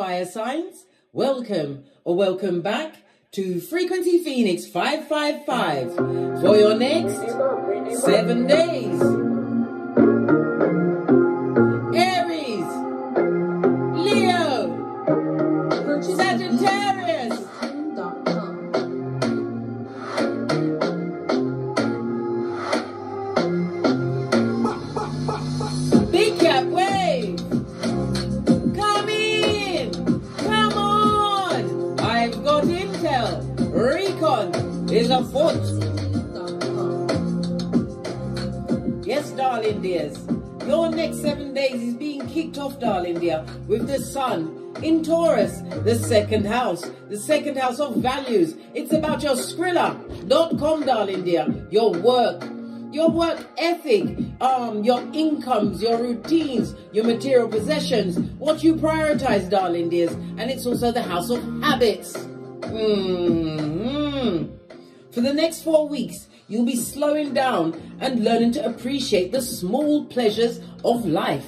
Fire Signs, welcome or welcome back to Frequency Phoenix 555 for your next seven days. Next seven days is being kicked off, darling dear, with the sun in Taurus, the second house, the second house of values. It's about your Skrilla.com, darling dear, your work, your work ethic, um, your incomes, your routines, your material possessions, what you prioritize, darling dears, and it's also the house of habits. hmm For the next four weeks, you'll be slowing down and learning to appreciate the small pleasures of life.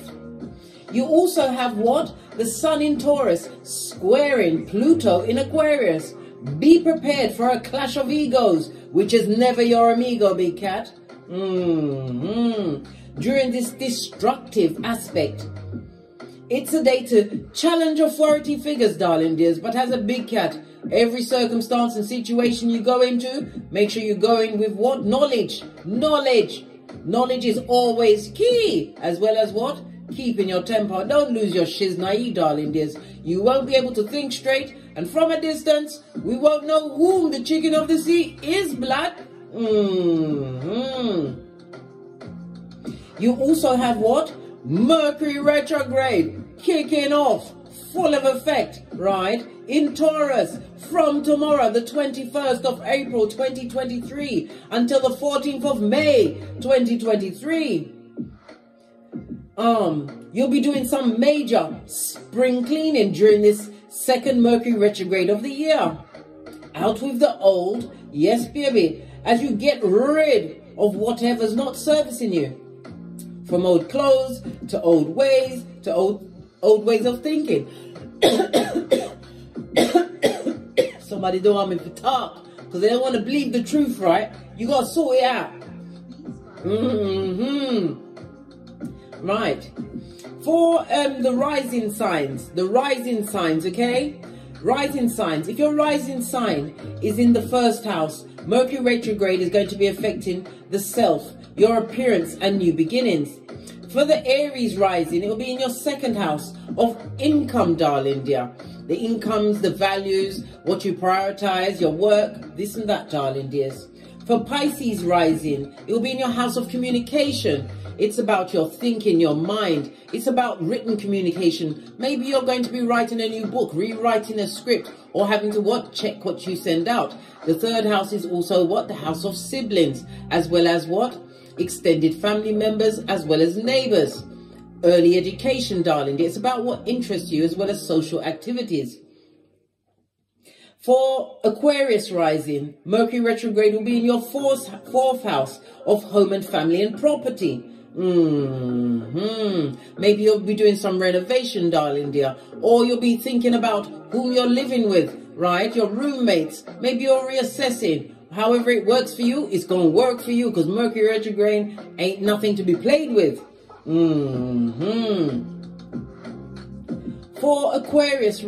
You also have what? The Sun in Taurus squaring Pluto in Aquarius. Be prepared for a clash of egos, which is never your amigo, big cat. hmm During this destructive aspect, it's a day to challenge authority figures, darling dears, but as a big cat, every circumstance and situation you go into, make sure you go in with what? Knowledge. Knowledge. Knowledge is always key, as well as what? Keeping your temper. Don't lose your shiznai, darling dears. You won't be able to think straight, and from a distance, we won't know whom the chicken of the sea is, blood. hmm You also have what? Mercury retrograde kicking off, full of effect, right? In Taurus from tomorrow, the 21st of April 2023 until the 14th of May 2023. Um, you'll be doing some major spring cleaning during this second Mercury retrograde of the year. Out with the old, yes, baby, as you get rid of whatever's not servicing you. From old clothes to old ways to old old ways of thinking. Somebody don't want me to talk because they don't want to believe the truth, right? You gotta sort it out. hmm Right. For um, the rising signs, the rising signs, okay? Rising signs. If your rising sign is in the first house, Mercury retrograde is going to be affecting the self, your appearance, and new beginnings. For the Aries rising, it will be in your second house of income, darling dear. The incomes, the values, what you prioritize, your work, this and that, darling dears. For Pisces rising, it will be in your house of communication. It's about your thinking, your mind. It's about written communication. Maybe you're going to be writing a new book, rewriting a script, or having to what? Check what you send out. The third house is also what? The house of siblings, as well as what? Extended family members, as well as neighbors. Early education, darling. It's about what interests you, as well as social activities. For Aquarius rising, Mercury retrograde will be in your fourth, fourth house of home and family and property. hmm Maybe you'll be doing some renovation, darling dear. Or you'll be thinking about whom you're living with, right? Your roommates. Maybe you're reassessing. However it works for you, it's going to work for you because Mercury retrograde ain't nothing to be played with. hmm For Aquarius,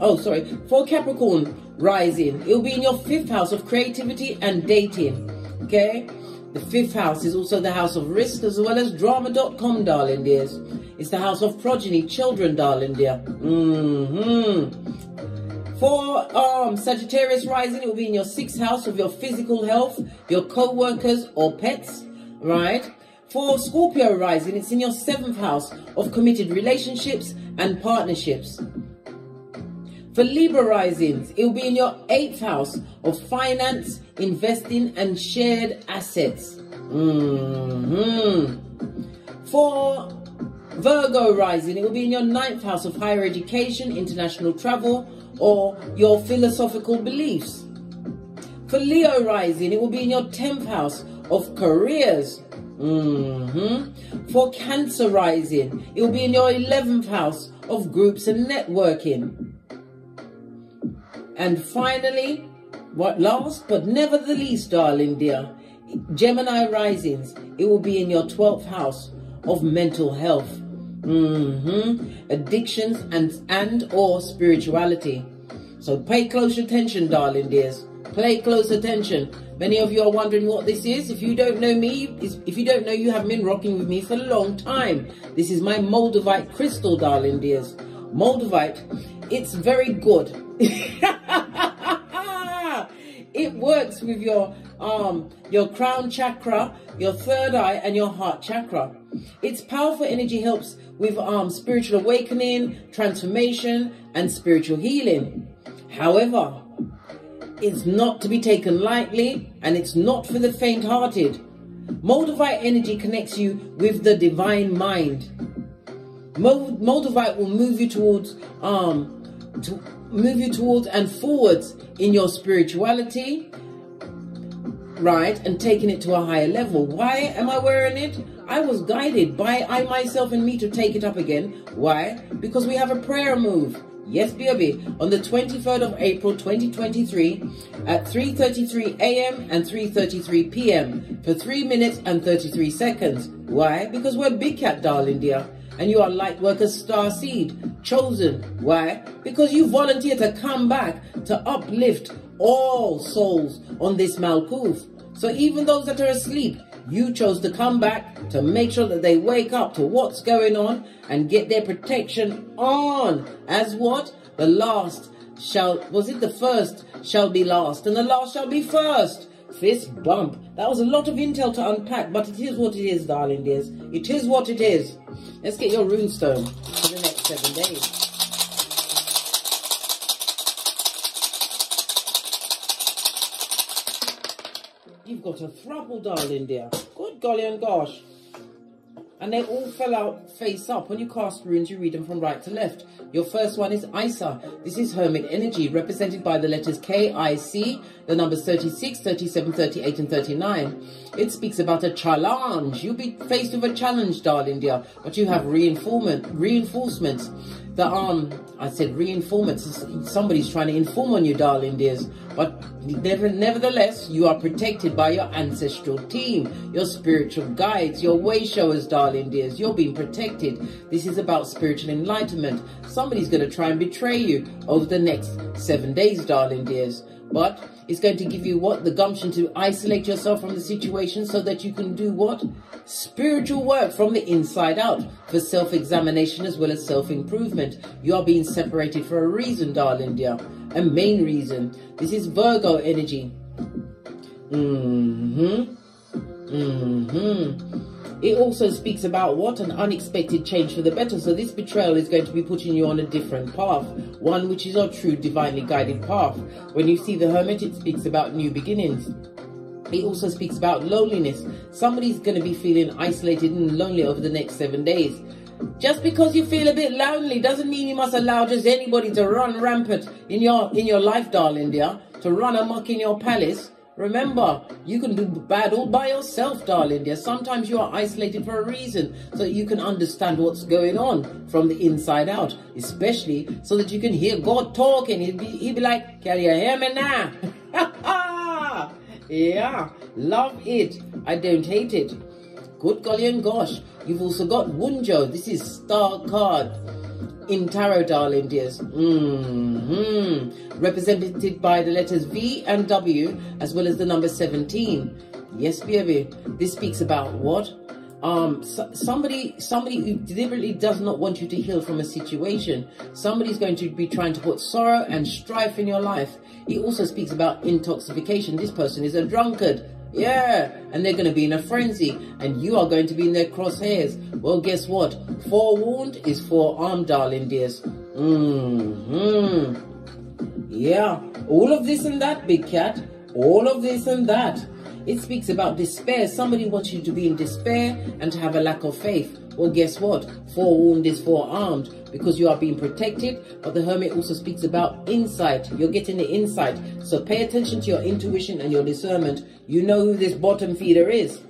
oh sorry, for Capricorn rising, it'll be in your fifth house of creativity and dating. Okay? The fifth house is also the house of risk as well as drama.com, darling dears. It's the house of progeny, children, darling dear. hmm For um, Sagittarius rising, it will be in your sixth house of your physical health, your co-workers or pets, right? For Scorpio rising, it's in your seventh house of committed relationships and partnerships. For Libra risings, it will be in your eighth house of finance, investing, and shared assets. hmm For Virgo rising, it will be in your ninth house of higher education, international travel, or your philosophical beliefs. For Leo rising, it will be in your tenth house of careers, Mm-hmm. For Cancer rising, it will be in your 11th house of groups and networking. And finally, what last but never the least, darling dear, Gemini risings, it will be in your 12th house of mental health, mm-hmm. addictions and, and or spirituality. So pay close attention, darling dears. Pay close attention. Many of you are wondering what this is. If you don't know me, if you don't know, you haven't been rocking with me for a long time. This is my Moldavite crystal, darling dears. Moldavite, it's very good. it works with your um your crown chakra, your third eye, and your heart chakra. Its powerful energy helps with um spiritual awakening, transformation, and spiritual healing. However, it's not to be taken lightly and it's not for the faint hearted. Moldavite energy connects you with the divine mind. Moldavite will move you towards um to move you towards and forwards in your spirituality, right, and taking it to a higher level. Why am I wearing it? I was guided by I myself and me to take it up again. Why? Because we have a prayer move. Yes, baby. On the 23rd of April 2023 at 3.33 a.m. and 3.33 p.m. for 3 minutes and 33 seconds. Why? Because we're big cat, darling dear and you are light worker star seed chosen. Why? Because you volunteer to come back to uplift all souls on this Malkuth. So even those that are asleep, you chose to come back to make sure that they wake up to what's going on and get their protection on. As what? The last shall, was it the first shall be last and the last shall be first. Fist bump. That was a lot of intel to unpack, but it is what it is, darling dears. It is what it is. Let's get your runestone for the next seven days. You've got a throuple, darling dear. Good golly and gosh and they all fell out face up. When you cast runes, you read them from right to left. Your first one is Isa. This is Hermit energy, represented by the letters K, I, C, the numbers 36, 37, 38, and 39. It speaks about a challenge. You'll be faced with a challenge, darling dear, but you have reinforcement, reinforcements the um I said reinformants. Somebody's trying to inform on you, darling dears. But never, nevertheless, you are protected by your ancestral team, your spiritual guides, your way showers, darling dears. You're being protected. This is about spiritual enlightenment. Somebody's going to try and betray you over the next seven days, darling dears but it's going to give you what? The gumption to isolate yourself from the situation so that you can do what? Spiritual work from the inside out for self-examination as well as self-improvement. You are being separated for a reason, darling dear. A main reason. This is Virgo energy. Mm-hmm. Mm-hmm. It also speaks about what an unexpected change for the better. So this betrayal is going to be putting you on a different path, one which is a true divinely guided path. When you see the hermit, it speaks about new beginnings. It also speaks about loneliness. Somebody's going to be feeling isolated and lonely over the next seven days. Just because you feel a bit lonely doesn't mean you must allow just anybody to run rampant in your in your life, darling dear, to run amok in your palace. Remember, you can do bad all by yourself, darling dear. Sometimes you are isolated for a reason, so that you can understand what's going on from the inside out, especially so that you can hear God talking. He'd be, he'd be like, can you hear me now? yeah, love it. I don't hate it. Good golly and gosh. You've also got Wunjo. This is star card in tarot, darling dears. Mm-hmm. Represented by the letters V and W, as well as the number 17. Yes, baby. This speaks about what? Um, so, somebody, somebody who deliberately does not want you to heal from a situation. Somebody's going to be trying to put sorrow and strife in your life. He also speaks about intoxication. This person is a drunkard. Yeah, and they're going to be in a frenzy, and you are going to be in their crosshairs. Well, guess what? Forewarned is forearmed, darling dears. Mm hmm Yeah, all of this and that, big cat. All of this and that. It speaks about despair. Somebody wants you to be in despair and to have a lack of faith. Well, guess what? Forewarned is forearmed because you are being protected. But the hermit also speaks about insight. You're getting the insight. So pay attention to your intuition and your discernment. You know who this bottom feeder is.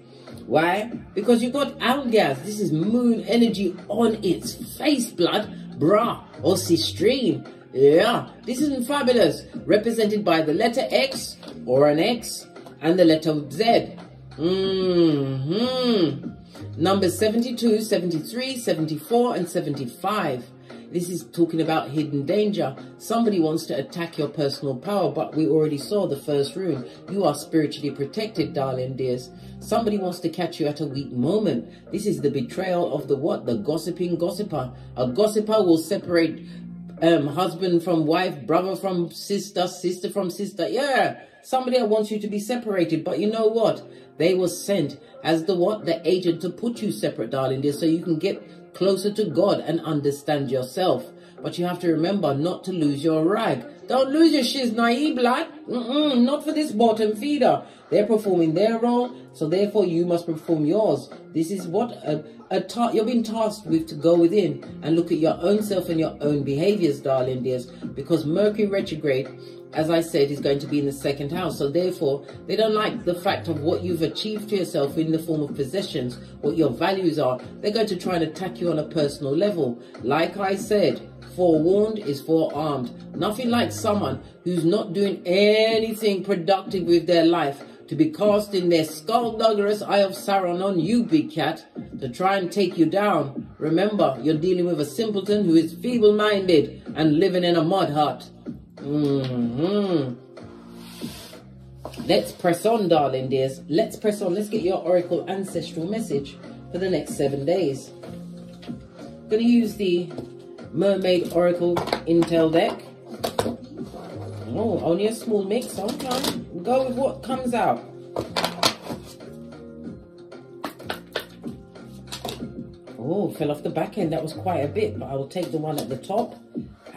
Why? Because you've got Algiz. This is moon energy on its face, blood, bra, or stream. Yeah, this isn't fabulous. Represented by the letter X or an X and the letter Z. Mm-hmm. Numbers 72, 73, 74, and 75. This is talking about hidden danger. Somebody wants to attack your personal power, but we already saw the first rune. You are spiritually protected, darling dears. Somebody wants to catch you at a weak moment. This is the betrayal of the what? The gossiping gossiper. A gossiper will separate um, husband from wife, brother from sister, sister from sister. Yeah, somebody wants you to be separated. But you know what? They were sent as the what? The agent to put you separate, darling dear, so you can get closer to God and understand yourself. But you have to remember not to lose your rag. Don't lose your shiz naive blood. Mm -mm, not for this bottom feeder. They're performing their role, so therefore you must perform yours. This is what a, a you're being tasked with to go within and look at your own self and your own behaviors, darling dears. Because Mercury retrograde as I said, is going to be in the second house. So therefore, they don't like the fact of what you've achieved to yourself in the form of possessions, what your values are. They're going to try and attack you on a personal level. Like I said, forewarned is forearmed. Nothing like someone who's not doing anything productive with their life to be cast in their skullduggerous eye of Sauron on you, big cat, to try and take you down. Remember, you're dealing with a simpleton who is feeble-minded and living in a mud hut. Mm-hmm. Let's press on, darling dears. Let's press on. Let's get your Oracle Ancestral message for the next seven days. I'm going to use the Mermaid Oracle Intel deck. Oh, only a small mix. Okay. Go with what comes out. Oh, fell off the back end. That was quite a bit, but I will take the one at the top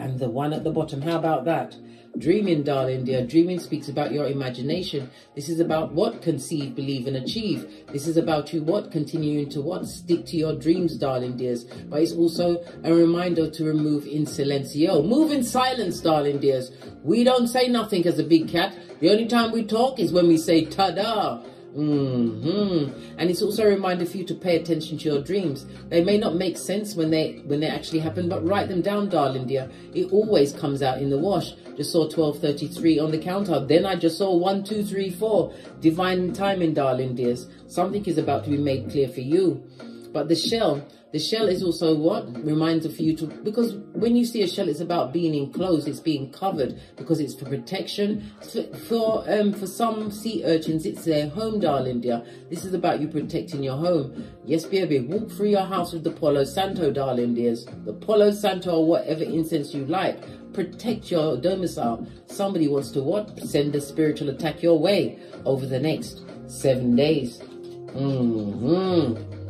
and the one at the bottom. How about that? Dreaming, darling dear. Dreaming speaks about your imagination. This is about what conceive, believe, and achieve. This is about you what continuing to what stick to your dreams, darling dears. But it's also a reminder to remove in silencio. Move in silence, darling dears. We don't say nothing as a big cat. The only time we talk is when we say ta-da. Mm-hmm. And it's also a reminder for you to pay attention to your dreams. They may not make sense when they when they actually happen, but write them down, darling dear. It always comes out in the wash. Just saw 1233 on the counter. Then I just saw 1234. Divine timing, darling dears. Something is about to be made clear for you. But the shell, the shell is also what? Reminds of you to, because when you see a shell, it's about being enclosed, it's being covered, because it's for protection. For, for, um, for some sea urchins, it's their home, darling dear. This is about you protecting your home. Yes, baby, walk through your house with the Palo Santo, darling dears. The Palo Santo or whatever incense you like. Protect your domicile. Somebody wants to what? Send a spiritual attack your way over the next seven days. Mm-hmm.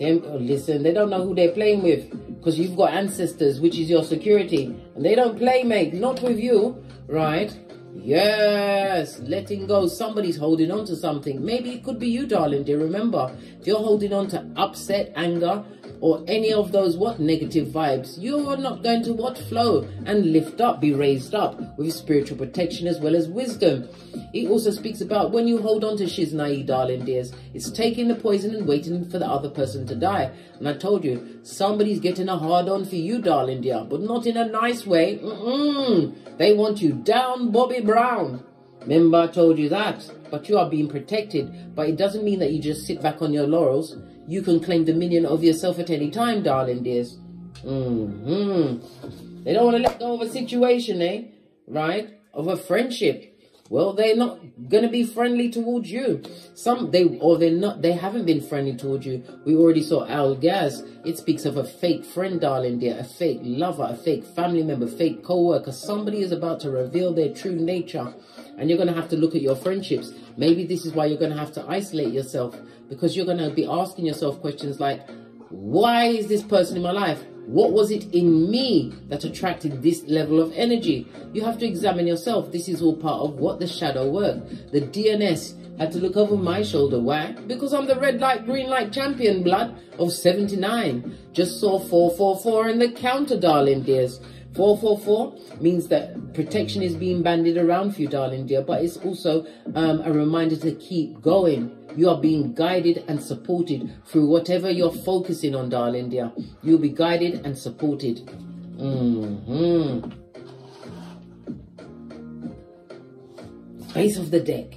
Them, listen, they don't know who they're playing with because you've got ancestors, which is your security, and they don't play, mate. Not with you, right? Yes, letting go. Somebody's holding on to something. Maybe it could be you, darling Do you Remember, if you're holding on to upset, anger, or any of those what negative vibes, you are not going to what flow and lift up, be raised up with spiritual protection as well as wisdom. It also speaks about when you hold on to shiznai, darling dears, it's taking the poison and waiting for the other person to die. And I told you, somebody's getting a hard on for you, darling dear, but not in a nice way. Mm -mm. They want you down, Bobby Brown. Remember I told you that, but you are being protected. But it doesn't mean that you just sit back on your laurels you can claim dominion of yourself at any time, darling dears. Mm-hmm. They don't want to let go of a situation, eh? Right? Of a friendship. Well, they're not going to be friendly towards you. Some, they, or they're not, they haven't been friendly towards you. We already saw Algiz. It speaks of a fake friend, darling dear, a fake lover, a fake family member, fake co-worker. Somebody is about to reveal their true nature. And you're going to have to look at your friendships. Maybe this is why you're going to have to isolate yourself because you're going to be asking yourself questions like, why is this person in my life? What was it in me that attracted this level of energy? You have to examine yourself. This is all part of what the shadow work. The DNS had to look over my shoulder. Why? Because I'm the red light, green light champion blood of 79. Just saw 444 in the counter, darling dears. 444 means that protection is being banded around for you, darling dear, but it's also um, a reminder to keep going You are being guided and supported through whatever you're focusing on, darling dear. You'll be guided and supported. Mm-hmm. Face of the deck.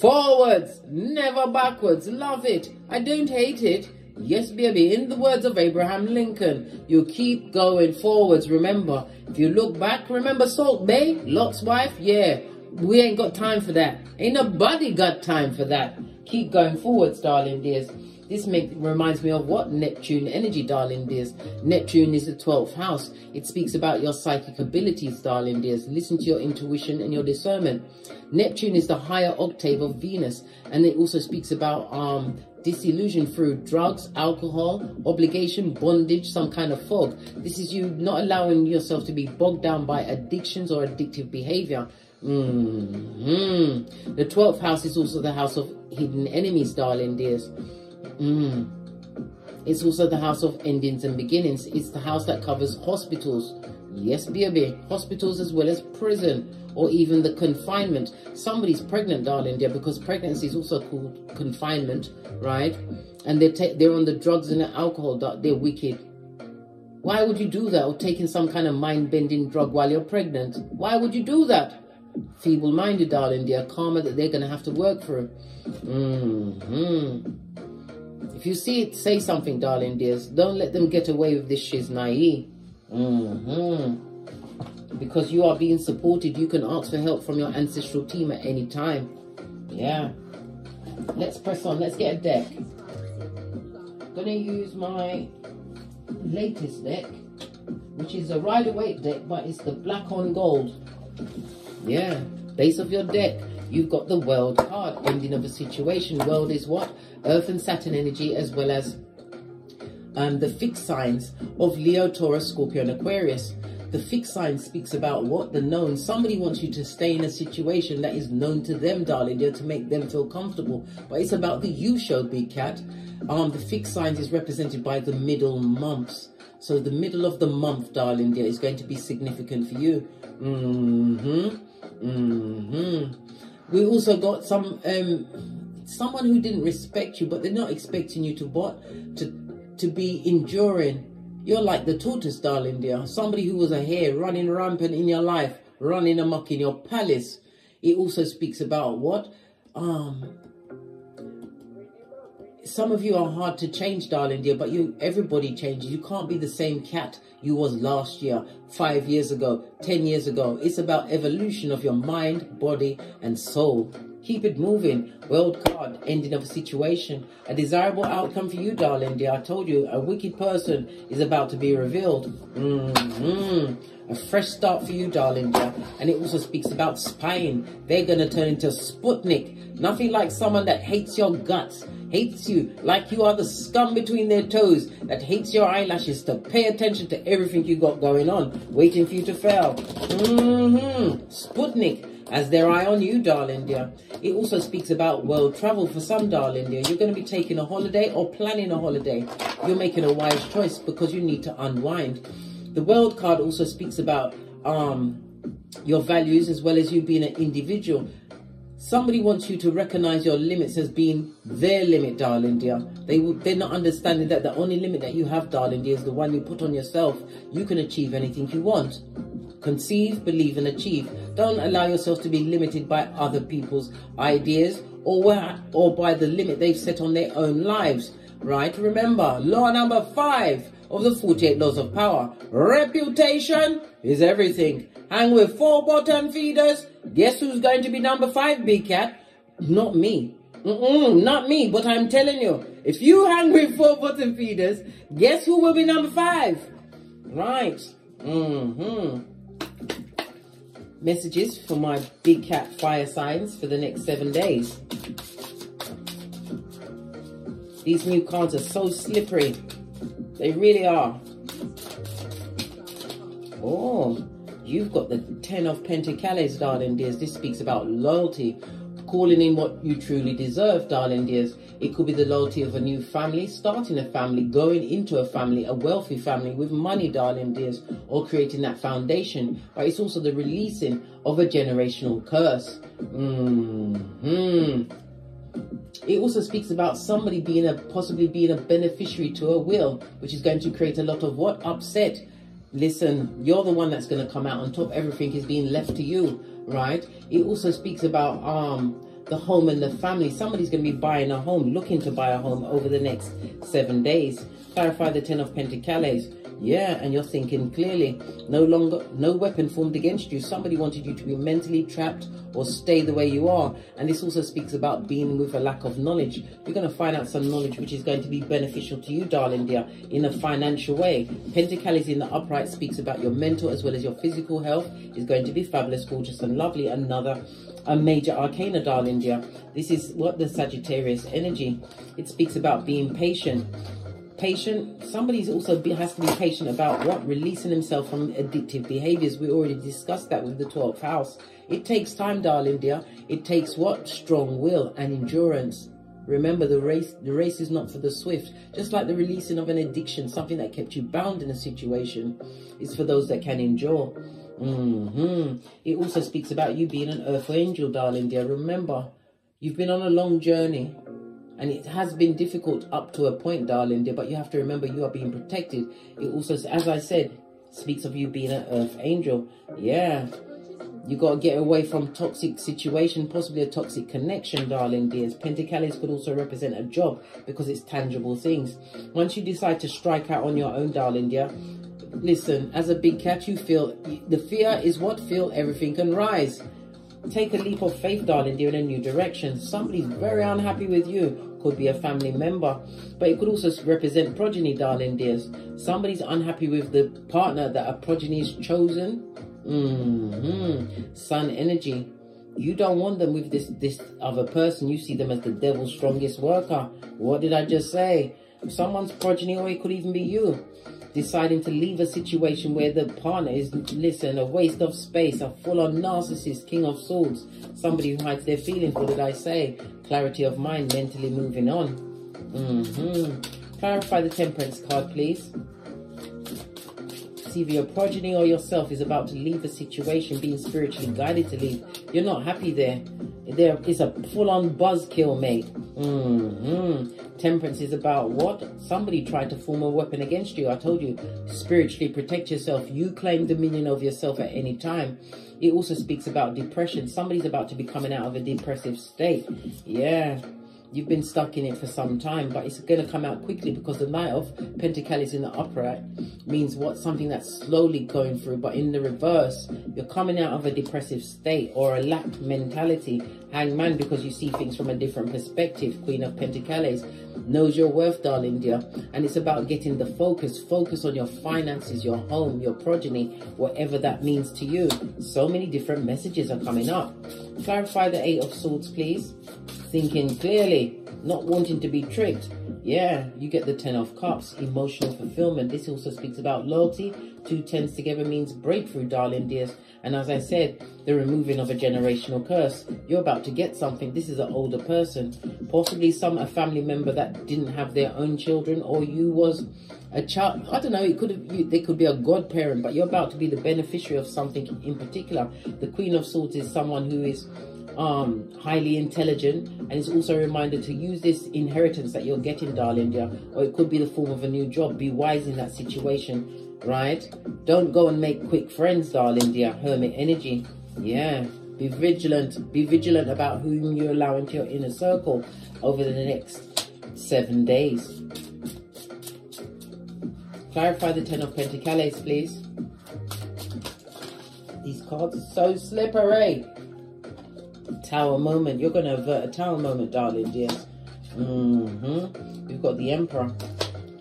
Forwards, never backwards. Love it. I don't hate it. Yes, baby. In the words of Abraham Lincoln, you keep going forwards. Remember, if you look back, remember Salt Bay, Lot's wife? Yeah, we ain't got time for that. Ain't nobody got time for that. Keep going forwards, darling dears. This make, reminds me of what? Neptune energy, darling dears. Neptune is the 12th house. It speaks about your psychic abilities, darling dears. Listen to your intuition and your discernment. Neptune is the higher octave of Venus. And it also speaks about um, disillusion through drugs, alcohol, obligation, bondage, some kind of fog. This is you not allowing yourself to be bogged down by addictions or addictive behavior. Mm -hmm. The 12th house is also the house of hidden enemies, darling dears. Mm. It's also the house of endings and beginnings. It's the house that covers hospitals. Yes, baby. Hospitals as well as prison or even the confinement. Somebody's pregnant, darling dear, because pregnancy is also called confinement, right? And they're, they're on the drugs and the alcohol. They're wicked. Why would you do that? Or taking some kind of mind-bending drug while you're pregnant? Why would you do that? Feeble-minded, darling dear. Karma that they're going to have to work through. Mm -hmm. If you see it, say something, darling dears. Don't let them get away with this shiznai. Mm -hmm. Because you are being supported. You can ask for help from your ancestral team at any time. Yeah. Let's press on. Let's get a deck. Gonna use my latest deck, which is a Rider-Waite deck, but it's the black on gold. Yeah. Base of your deck You've got the world card, ending of a situation. World is what? Earth and Saturn energy as well as um, the fixed signs of Leo, Taurus, Scorpio and Aquarius. The fixed sign speaks about what? The known. Somebody wants you to stay in a situation that is known to them, darling, to make them feel comfortable. But it's about the you show, big cat. Um, the fixed signs is represented by the middle months. So the middle of the month, darling, dear, is going to be significant for you. Mm-hmm. Mm-hmm. We also got some um, someone who didn't respect you, but they're not expecting you to what to to be enduring. You're like the tortoise, darling dear. Somebody who was a hare running rampant in your life, running amok in your palace. It also speaks about what? Um, some of you are hard to change, darling dear, but you everybody changes. You can't be the same cat you was last year, five years ago, ten years ago. It's about evolution of your mind, body, and soul. Keep it moving. World card, ending of a situation. A desirable outcome for you, darling dear. I told you, a wicked person is about to be revealed. Mm -hmm. A fresh start for you, darling dear. And it also speaks about spying. They're going to turn into Sputnik. Nothing like someone that hates your guts hates you like you are the scum between their toes, that hates your eyelashes, to pay attention to everything you got going on, waiting for you to fail. Mm-hmm. Sputnik as their eye on you, darling dear. It also speaks about world travel for some, darling dear. You're going to be taking a holiday or planning a holiday. You're making a wise choice because you need to unwind. The world card also speaks about um, your values as well as you being an individual. Somebody wants you to recognize your limits as being their limit, darling dear. They they're not understanding that the only limit that you have, darling dear, is the one you put on yourself. You can achieve anything you want. Conceive, believe, and achieve. Don't allow yourself to be limited by other people's ideas or or by the limit they've set on their own lives. Right? Remember, law number five of the 48 laws of power. Reputation is everything. Hang with four bottom feeders Guess who's going to be number five, big cat? Not me. Mm-mm, not me, but I'm telling you, if you hang with four bottom feeders, guess who will be number five? Right. Mm-hmm. Messages for my big cat fire signs for the next seven days. These new cards are so slippery. They really are. Oh, You've got the Ten of Pentacles, darling dears. This speaks about loyalty, calling in what you truly deserve, darling dears. It could be the loyalty of a new family, starting a family, going into a family, a wealthy family with money, darling dears, or creating that foundation. But it's also the releasing of a generational curse. Mm hmm It also speaks about somebody being a possibly being a beneficiary to a will, which is going to create a lot of what upset. Listen, you're the one that's going to come out on top. Everything is being left to you, right? It also speaks about um the home and the family. Somebody's going to be buying a home, looking to buy a home over the next seven days. Clarify the Ten of Pentacles. Yeah, and you're thinking clearly. No longer, no weapon formed against you. Somebody wanted you to be mentally trapped or stay the way you are. And this also speaks about being with a lack of knowledge. You're going to find out some knowledge which is going to be beneficial to you, darling dear, in a financial way. Pentacles in the upright speaks about your mental as well as your physical health is going to be fabulous, gorgeous and lovely. Another a major arcana, darling dear. This is what the Sagittarius energy. It speaks about being patient patient. Somebody's also be, has to be patient about what? Releasing himself from addictive behaviors. We already discussed that with the 12th house. It takes time, darling dear. It takes what? Strong will and endurance. Remember, the race the race is not for the swift. Just like the releasing of an addiction, something that kept you bound in a situation, is for those that can endure. Mm -hmm. It also speaks about you being an earth angel, darling dear. Remember, you've been on a long journey. And it has been difficult up to a point, darling dear, but you have to remember you are being protected. It also, as I said, speaks of you being an earth angel. Yeah. You got to get away from toxic situation, possibly a toxic connection, darling dears. Pentacles could also represent a job because it's tangible things. Once you decide to strike out on your own, darling dear, listen, as a big cat, you feel, the fear is what feel everything can rise. Take a leap of faith, darling, dear, in a new direction. Somebody's very unhappy with you. Could be a family member. But it could also represent progeny, darling, dears. Somebody's unhappy with the partner that a progeny is chosen. Mm -hmm. Sun energy. You don't want them with this, this other person. You see them as the devil's strongest worker. What did I just say? Someone's progeny, or it could even be you deciding to leave a situation where the partner is, listen, a waste of space, a full-on narcissist, king of swords, somebody who hides their feelings, what did I say? Clarity of mind, mentally moving on. Mm -hmm. Clarify the temperance card, please. If your progeny or yourself is about to leave a situation, being spiritually guided to leave. You're not happy there. There is a full-on buzzkill, mate. Mm -hmm. Temperance is about what? Somebody tried to form a weapon against you. I told you, spiritually protect yourself. You claim dominion of yourself at any time. It also speaks about depression. Somebody's about to be coming out of a depressive state. Yeah. You've been stuck in it for some time, but it's going to come out quickly because the Knight of Pentacles in the upright means what something that's slowly going through, but in the reverse, you're coming out of a depressive state or a lack mentality. Hangman, because you see things from a different perspective. Queen of Pentacles knows your worth, darling dear. And it's about getting the focus. Focus on your finances, your home, your progeny, whatever that means to you. So many different messages are coming up. Clarify the Eight of Swords, please thinking clearly, not wanting to be tricked. Yeah, you get the Ten of Cups, emotional fulfillment. This also speaks about loyalty. Two tens together means breakthrough, darling dears. And as I said, the removing of a generational curse. You're about to get something. This is an older person. Possibly some a family member that didn't have their own children or you was a child. I don't know. It could have, you, they could be a godparent, but you're about to be the beneficiary of something in particular. The Queen of Swords is someone who is um, highly intelligent, and it's also a reminder to use this inheritance that you're getting, darling, dear, or it could be the form of a new job. Be wise in that situation, right? Don't go and make quick friends, darling, dear. Hermit energy, yeah. Be vigilant. Be vigilant about whom you allow into your inner circle over the next seven days. Clarify the Ten of Pentacles, please. These cards are so slippery tower moment. You're going to avert a tower moment, darling dear. Mm-hmm. We've got the Emperor.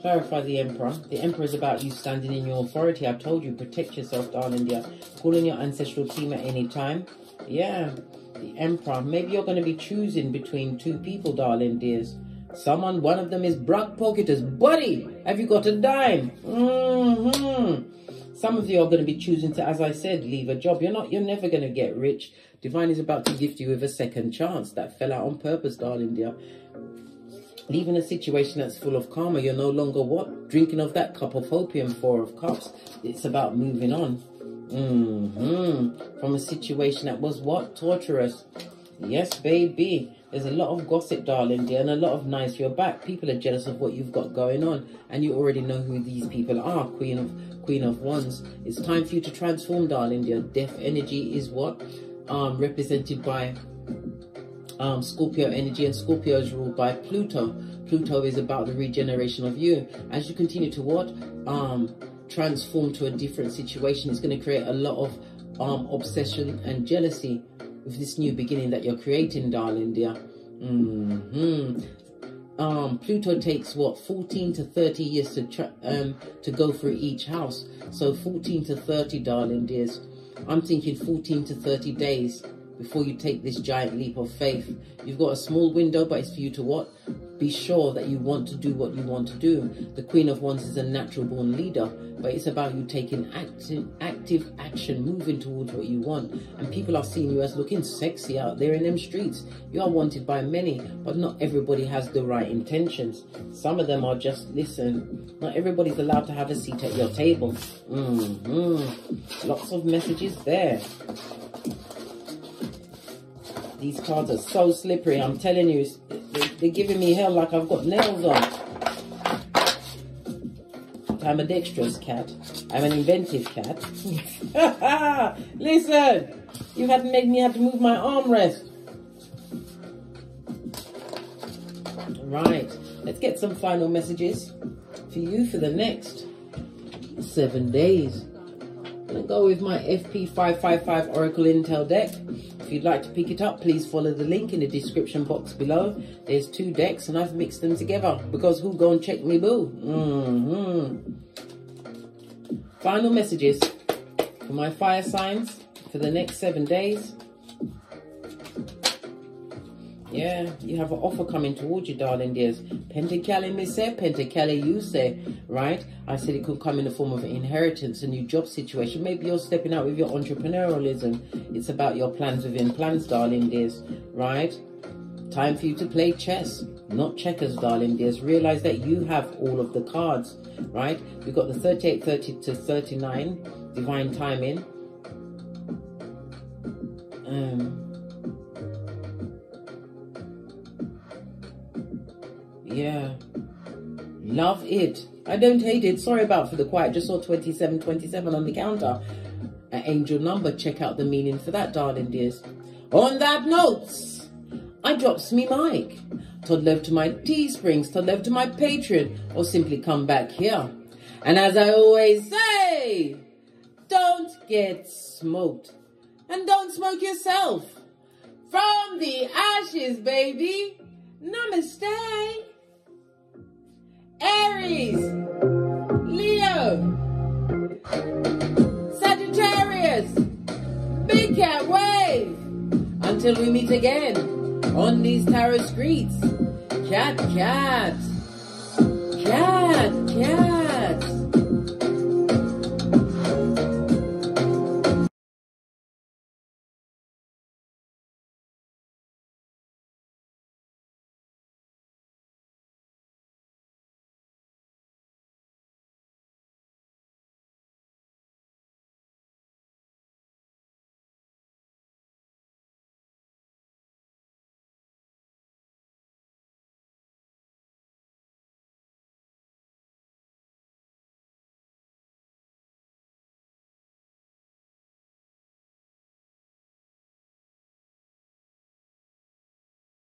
Clarify the Emperor. The Emperor is about you standing in your authority. I've told you, protect yourself, darling dear. Call in your ancestral team at any time. Yeah, the Emperor. Maybe you're going to be choosing between two people, darling dears. Someone, one of them is Brock Pocketers. Buddy, have you got a dime? Mm-hmm. Some of you are going to be choosing to, as I said, leave a job. You're not, you're never going to get rich. Divine is about to gift you with a second chance. That fell out on purpose, darling dear. Leaving a situation that's full of karma, you're no longer what? Drinking of that cup of opium, four of cups. It's about moving on. Mm -hmm. From a situation that was what? Torturous. Yes, baby. There's a lot of gossip, darling dear, and a lot of nice. You're back. People are jealous of what you've got going on, and you already know who these people are. Queen of Queen of Wands. It's time for you to transform, darling Your Death energy is what um represented by um, Scorpio energy, and Scorpio is ruled by Pluto. Pluto is about the regeneration of you. As you continue to what? Um, transform to a different situation, it's going to create a lot of um, obsession and jealousy with this new beginning that you're creating, darling dear. Mm -hmm. Um, Pluto takes what 14 to 30 years to um to go through each house. So 14 to 30, darling dears. I'm thinking 14 to 30 days before you take this giant leap of faith. You've got a small window, but it's for you to what? Be sure that you want to do what you want to do. The Queen of Wands is a natural born leader, but it's about you taking active, active action, moving towards what you want. And people are seeing you as looking sexy out there in them streets. You are wanted by many, but not everybody has the right intentions. Some of them are just, listen, not everybody's allowed to have a seat at your table. Mm -hmm. Lots of messages there. These cards are so slippery. I'm telling you, they're giving me hell like I've got nails on. I'm a dexterous cat. I'm an inventive cat. Listen, you had to make me have to move my armrest. Right, let's get some final messages for you for the next seven days. I'm going to go with my FP555 Oracle Intel deck. If you'd like to pick it up, please follow the link in the description box below. There's two decks and I've mixed them together because who go and check me boo? Mm -hmm. Final messages for my fire signs for the next seven days. Yeah, you have an offer coming towards you, darling dears. Pentacali me say, Pentacali you say, right? I said it could come in the form of an inheritance, a new job situation. Maybe you're stepping out with your entrepreneurialism. It's about your plans within plans, darling dears, right? Time for you to play chess, not checkers, darling dears. Realize that you have all of the cards, right? We've got the 38, 30 to 39, divine timing. Um, Yeah. Love it. I don't hate it. Sorry about for the quiet. Just saw 27, 27 on the counter. An angel number. Check out the meaning for that, darling dears. On that note, I drops me mic. Todd love to my Teesprings, Todd love to my Patreon, or simply come back here. And as I always say, don't get smoked. And don't smoke yourself. From the ashes, baby. Namaste. Aries, Leo, Sagittarius, Big Cat Wave. Until we meet again on these tarot streets. Cat, cat, cat, cat.